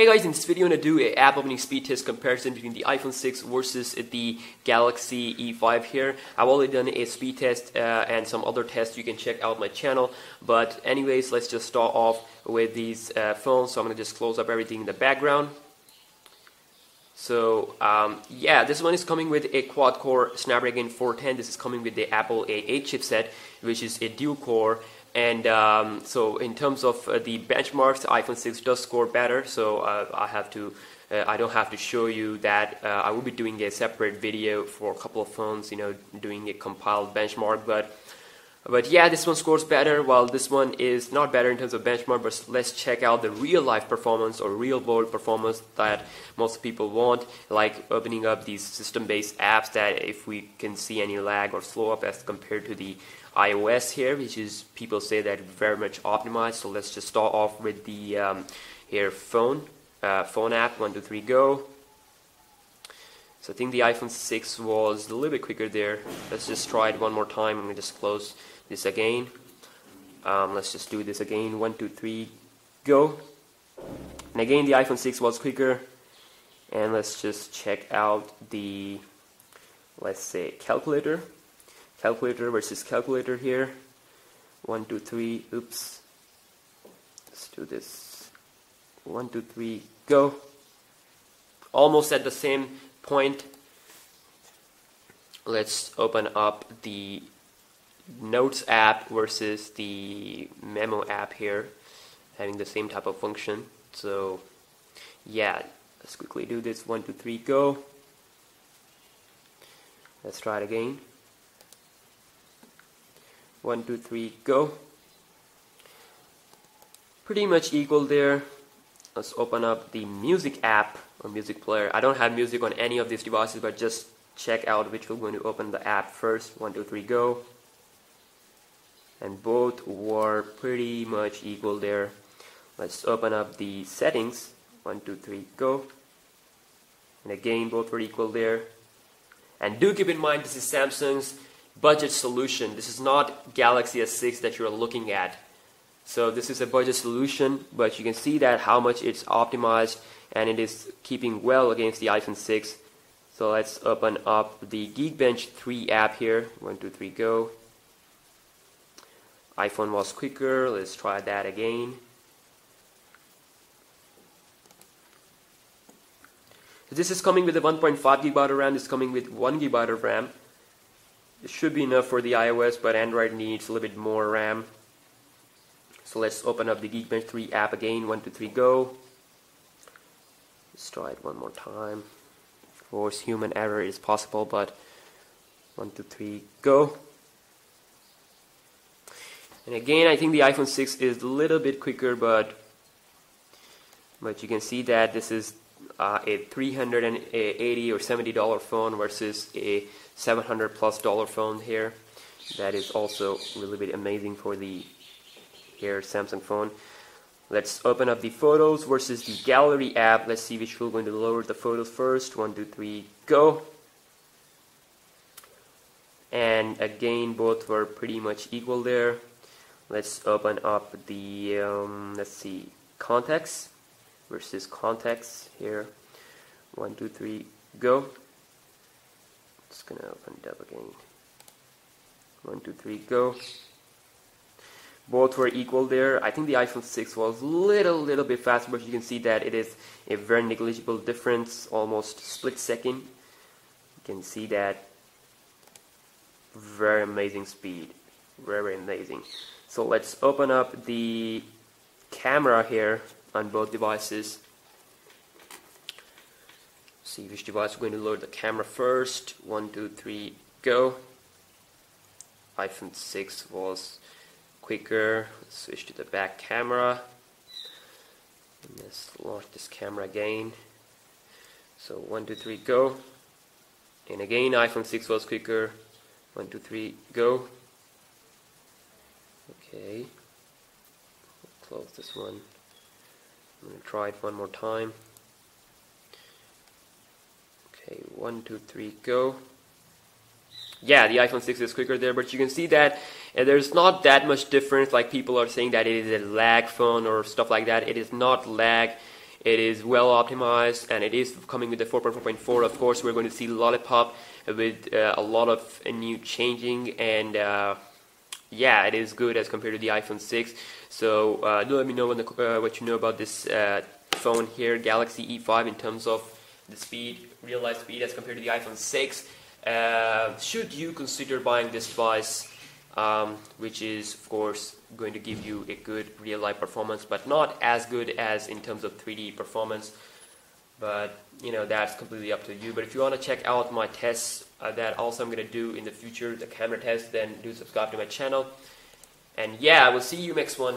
Hey guys, in this video I'm going to do a app opening speed test comparison between the iPhone 6 versus the Galaxy E5 here. I've already done a speed test uh, and some other tests you can check out my channel. But anyways, let's just start off with these uh, phones. So I'm going to just close up everything in the background. So um, yeah, this one is coming with a quad-core Snapdragon 410. This is coming with the Apple A8 chipset, which is a dual-core and um, so in terms of uh, the benchmarks, iPhone 6 does score better. So uh, I have to, uh, I don't have to show you that. Uh, I will be doing a separate video for a couple of phones, you know, doing a compiled benchmark. But but yeah, this one scores better, while this one is not better in terms of benchmark. But let's check out the real life performance or real world performance that most people want, like opening up these system based apps that if we can see any lag or slow up as compared to the iOS here, which is people say that very much optimized. So let's just start off with the um, here phone uh, phone app one two three go. So I think the iPhone 6 was a little bit quicker there. Let's just try it one more time. I'm gonna just close this again. Um, let's just do this again. One two three go. And again, the iPhone 6 was quicker. And let's just check out the let's say calculator calculator versus calculator here. One, two, three, oops. Let's do this. One, two, three, go. Almost at the same point. Let's open up the Notes app versus the Memo app here, having the same type of function. So, yeah, let's quickly do this. One, two, three, go. Let's try it again. One, two, three, go. Pretty much equal there. Let's open up the music app or music player. I don't have music on any of these devices, but just check out which we're going to open the app first. One, two, three, go. And both were pretty much equal there. Let's open up the settings. One, two, three, go. And again, both were equal there. And do keep in mind this is Samsung's budget solution. This is not Galaxy S6 that you're looking at. So this is a budget solution, but you can see that how much it's optimized and it is keeping well against the iPhone 6. So let's open up the Geekbench 3 app here. One, two, three, go. iPhone was quicker. Let's try that again. this is coming with a 1.5 gigabyte of RAM. This is coming with 1 gigabyte of RAM. It should be enough for the iOS, but Android needs a little bit more RAM. So let's open up the Geekbench 3 app again. 1, 2, 3, go. Let's try it one more time. Of course, human error is possible, but 1, 2, 3, go. And again, I think the iPhone 6 is a little bit quicker, but but you can see that this is uh, a 380 or 70 dollar phone versus a 700 plus dollar phone here that is also really bit amazing for the here Samsung phone let's open up the photos versus the gallery app let's see which we're going to lower the photos first one two three go and again both were pretty much equal there let's open up the um, let's see contacts versus contacts here. One, two, three, go. Just gonna open it up again. One, two, three, go. Both were equal there. I think the iPhone 6 was little, little bit faster, but you can see that it is a very negligible difference, almost split second. You can see that very amazing speed, very amazing. So let's open up the camera here on both devices. See which device we're going to load the camera first. One, two, three, go. iPhone 6 was quicker. Let's switch to the back camera. And let's launch this camera again. So one, two, three, go. And again, iPhone 6 was quicker. One, two, three, go. Okay. Close this one. I'm going to try it one more time. Okay, one, two, three, go. Yeah, the iPhone 6 is quicker there, but you can see that uh, there's not that much difference like people are saying that it is a lag phone or stuff like that. It is not lag. It is well optimized and it is coming with the 4.4.4. Of course, we're going to see Lollipop with uh, a lot of new changing and uh, yeah, it is good as compared to the iPhone 6. So uh, do let me know the, uh, what you know about this uh, phone here, Galaxy E5, in terms of the speed, real life speed as compared to the iPhone 6. Uh, should you consider buying this device, um, which is of course going to give you a good real life performance, but not as good as in terms of 3D performance. But you know that's completely up to you. But if you want to check out my tests uh, that also I'm going to do in the future, the camera test, then do subscribe to my channel. And yeah, I will see you next one.